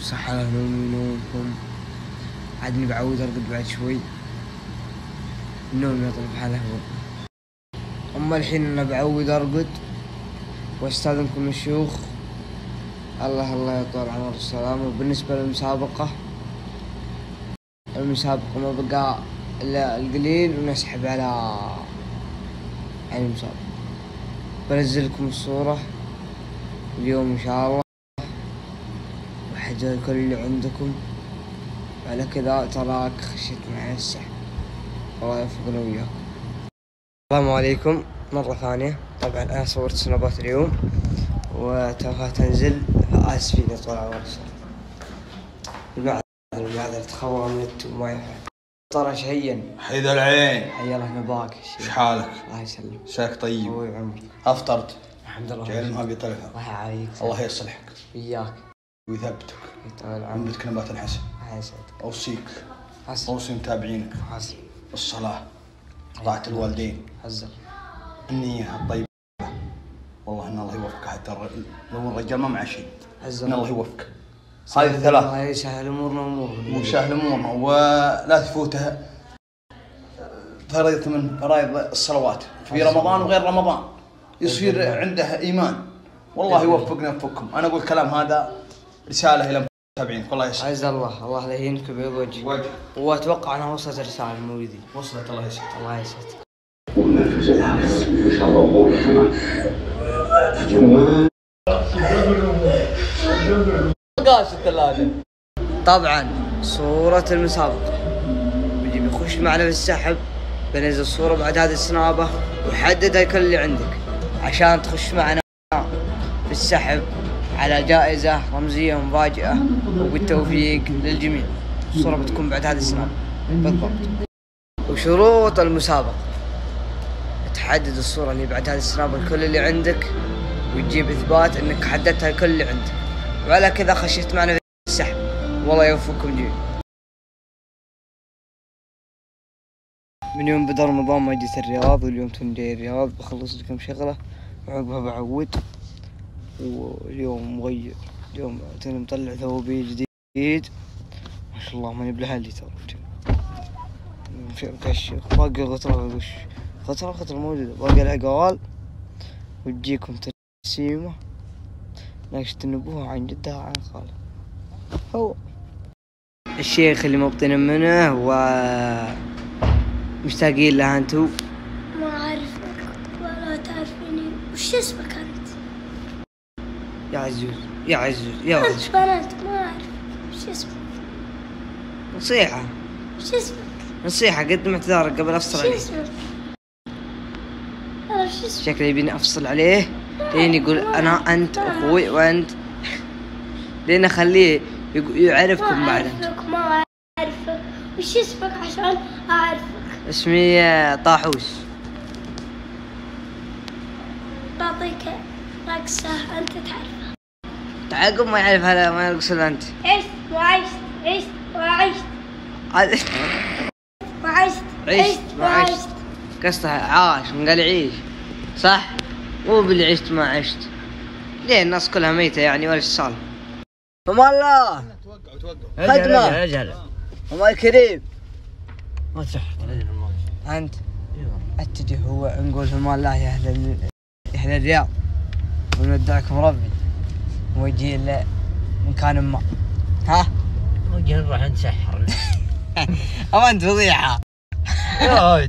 صح على نومي نومكم عادني بعود أرقد بعد شوي. النوم يطلب حاله هو أما الحين أنا بعود أرقد. واستاذنكم الشيوخ الله الله يطول عمر. السلامة وبالنسبة للمسابقة المسابقة ما بقى إلا القليل ونسحب على على المسابقة. بنزل لكم الصورة اليوم إن شاء الله. وحجر كل اللي عندكم. على كذا تراك خشيت معي السحب الله يوفقنا وياكم السلام عليكم. مرة ثانية. طبعا أنا صورت سنابات اليوم. وتوها تنزل. فآسفين يا طول عمر المعذرة المعذرة تخوى من النت وما ينفع ترى شهيا. حيد العين. حيا الله نباك إيش حالك؟ الله يسلمك. شاك طيب. طويل عمرك. أفطرت. الحمد لله. جاي ما بيطلعها الله يعافيك. الله يصلحك. وياك ويثبتك. عمرك عندك نبات الحسن. أوصيك. حسن. أوصي متابعينك. حسن. الصلاة. طاعة الوالدين. حزر النية الطيبة والله إن الله يوفقك. حتى لو الرجال ما معه شيء. إن الله يوفقك. هذه الثلاث. الله يسهل أمورنا وامورهم وسهل أمورنا. ولا تفوته فريضة من فرائض الصلوات. في رمضان وغير رمضان. يصير عنده إيمان. والله يوفقنا ويوفقكم. أنا أقول الكلام هذا رسالة إلى المتابعين والله يسعدك عز الله. الله لا يهينك بيض وجهك. وجه واتوقع أنها وصلت رسالة المولدين وصلت الله يسعدك الله يسعدك. قاس طبعا صورة المسابقة. بيجي بيخش معنا في السحب بنزل صورة بعد هذه السنابة وحدد الكل اللي عندك عشان تخش معنا في السحب. على جائزة رمزية مفاجئة وبالتوفيق للجميع. الصورة بتكون بعد هذه السنابة بالضبط. وشروط المسابقة. تحدد الصورة اللي بعد هذه السنابة الكل اللي عندك وتجيب إثبات إنك حددتها الكل اللي عندك. وعلى كذا خشيت معنا في السحب. والله يوفقكم جميعا. من يوم بدا رمضان ما جيت الرياض واليوم جاي الرياض. بخلص لكم شغلة. وعقبها بعود. واليوم مغير. اليوم توني مطلع ثوبي جديد. ما شاء الله ماني بلهالي ترى. في مكشف باقي غطرة وش؟ غطرة غطرة موجودة. باقي العقال. وتجيكم ترسيمة. ناقشة النبوة عن جدها عن خاله هو. الشيخ اللي مبطن منه و مشتاقين له أنتو. ما أعرفك ولا تعرفيني. وش اسمك؟ يا عزوز يا عزوز يا عزوز بنات ما أعرف. وش اسمك؟ نصيحة. وش اسمك؟ نصيحة قدم اعتذارك قبل أفصل عليه. وش اسمك؟ شكله يبيني أفصل عليه. لين يقول أنا أنت أخوي وأنت. لين أخليه يعرفكم ما بعد. انت أعرفك ما أعرفك. وش اسمك عشان أعرفك؟ اسمي طاحوس. بعطيك رقصة أنت تعرفها تعقب ما يعرف هذا ما يرقص الا أنت. عشت وعشت عشت وعشت. هذا. وعشت عشت وعشت. وعشت. قصده عاش من قال يعيش صح؟ مو باللي عشت ما عشت. ليه الناس كلها ميتة يعني ولا صار فما الله. توقع توقع خدمة أجل وما الكريم. ما الماضي أنت. اتجه هو نقول فما الله يا أهل ال- يا أهل الرياض. ونودعكم ربي. ويجي ل- مكان ما ها؟ نجي نروح نسحر. أو انت فضيحة يا